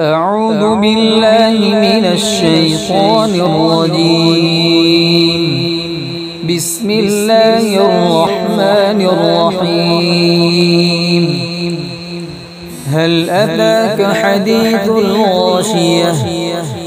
أعوذ بالله من الشيطان الرجيم. بسم الله الرحمن الرحيم. هل أتاك حديث الغاشية؟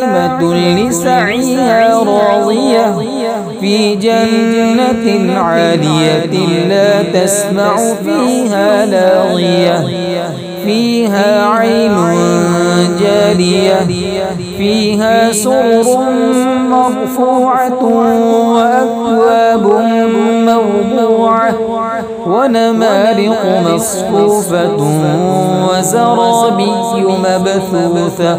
ناعمة لسعيها راضية في جنة عالية لا تسمع فيها لاغية فيها عين جارية فيها سرر مرفوعة وأكواب موضوعة ونمارق مصفوفة وزرابي مبثوثة.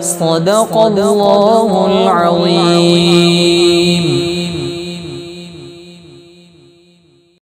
صدق الله العظيم.